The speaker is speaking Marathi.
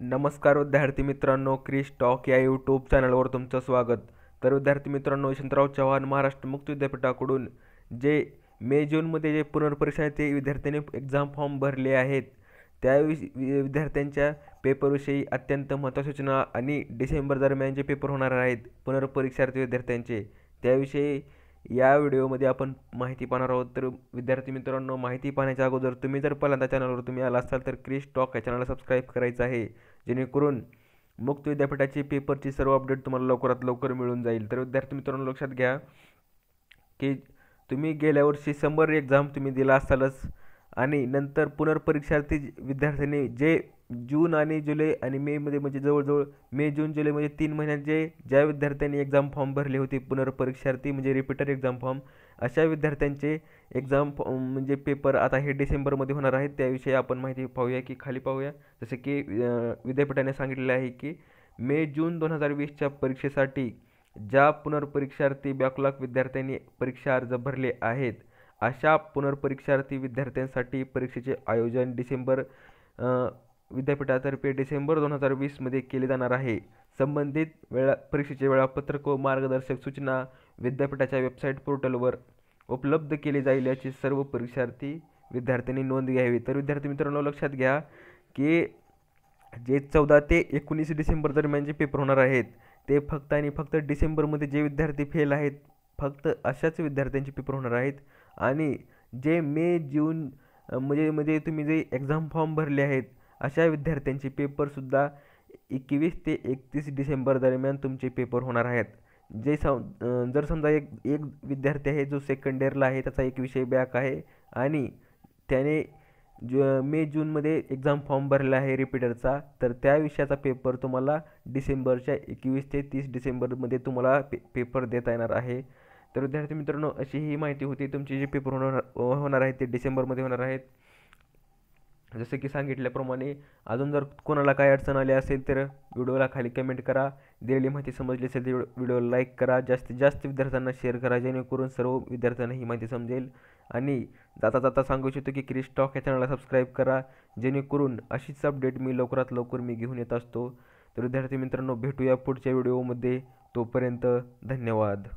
नमस्कार विद्यार्थी मित्रांनो क्रिश टॉक या यूट्यूब चॅनलवर तुमचं स्वागत. तर विद्यार्थी मित्रांनो यशवंतराव चव्हाण महाराष्ट्र मुक्त विद्यापीठाकडून जे मे जूनमध्ये जे पुनर्परीक्षा आहे ते विद्यार्थ्यांनी एक्झाम फॉर्म भरले आहेत. त्या विद्यार्थ्यांच्या पेपरविषयी अत्यंत महत्त्वाच्या सूचना आणि डिसेंबर दरम्यान जे पेपर होणार आहेत. पुनर्परीक्षार्थी विद्यार्थ्यांचे. त्याविषयी या व्हिडिओमध्ये आपण माहिती पाहणार आहोत. तर विद्यार्थी मित्रांनो माहिती पाहण्याच्या अगोदर तुम्ही जर पहिल्यांदा चॅनलवर तुम्ही आला असाल तर क्रिश टॉक या चॅनलला सबस्क्राईब करायचं आहे. जेणेकरून मुक्त विद्यापीठाची पेपरची सर्व अपडेट तुम्हाला लवकरात लवकर मिळून जाईल. तर विद्यार्थी मित्रांनो लक्षात घ्या की तुम्ही गेल्या वर्षी शंभर एक्झाम तुम्ही दिला असालच. आणि नंतर पुनर्परीक्षार्थी विद्यार्थ्यांनी जे जून आणि जुलै आणि मेमध्ये म्हणजे जवळजवळ मे जून जुलै म्हणजे तीन महिन्यांचे ज्या विद्यार्थ्यांनी एक्झाम फॉर्म भरले होते पुनर्परीक्षार्थी म्हणजे रिपीटर एक्झाम फॉर्म अशा विद्यार्थ्यांचे एक्झाम म्हणजे पेपर आता हे डिसेंबरमध्ये होणार आहेत. त्याविषयी आपण माहिती पाहूया की खाली पाहूया. जसे की विद्यापीठाने सांगितलेले आहे की मे जून दोन हजार वीसच्या परीक्षेसाठी ज्या पुनर्परीक्षार्थी बॅकलॉग विद्यार्थ्यांनी परीक्षा अर्ज भरले आहेत अशा पुनर्परीक्षार्थी विद्यार्थ्यांसाठी परीक्षेचे आयोजन डिसेंबर विद्यापीठातर्फे डिसेंबर दोन हजार वीसमध्ये केले जाणार आहे. संबंधित वेळा परीक्षेचे वेळापत्रक व मार्गदर्शक सूचना विद्यापीठाच्या वेबसाईट पोर्टलवर उपलब्ध केली जाईल याची सर्व परीक्षार्थी विद्यार्थ्यांनी नोंद घ्यावी. तर विद्यार्थी मित्रांनो लक्षात घ्या की जे चौदा ते एकोणीस डिसेंबर दरम्यानचे पेपर होणार आहेत ते फक्त आणि फक्त डिसेंबरमध्ये जे विद्यार्थी फेल आहेत फक्त अशाच विद्यार्थ्यांचे पेपर होणार आहेत. आणि जे मे जून म्हणजे म्हणजे तुम्ही जे एक्झाम फॉर्म भरले आहेत अशा विद्यार्थ्यांचे पेपरसुद्धा एकवीस ते एकतीस डिसेंबर दरम्यान तुमचे पेपर होणार आहेत. जे सम जर समजा एक एक विद्यार्थी आहे जो सेकंड इयरला आहे त्याचा एक विषय बॅक आहे आणि त्याने ज मे जूनमध्ये एक्झाम फॉर्म भरला आहे रिपीटरचा तर त्या विषयाचा पेपर तुम्हाला डिसेंबरच्या एकवीस ते तीस डिसेंबरमध्ये तुम्हाला पे पेपर देता येणार आहे. तर विद्यार्थी मित्रांनो अशी ही माहिती होती. तुमचे जे पेपर होणार होणार आहेत ते डिसेंबरमध्ये होणार आहेत. जसं की सांगितल्याप्रमाणे अजून जर कोणाला काही अडचण आली असेल तर व्हिडिओला खाली कमेंट करा. दिलेली माहिती समजली असेल तर व्हिडिओला लाईक करा. जास्तीत जास्त विद्यार्थ्यांना शेअर करा जेणेकरून सर्व विद्यार्थ्यांना ही माहिती समजेल. आणि जाता जाता सांगू इच्छितो की क्रिश टॉक या चॅनलला सबस्क्राईब करा. जेणेकरून अशीच अपडेट मी लवकरात लवकर मी घेऊन येत असतो. तर विद्यार्थी मित्रांनो भेटूया पुढच्या व्हिडिओमध्ये तोपर्यंत धन्यवाद.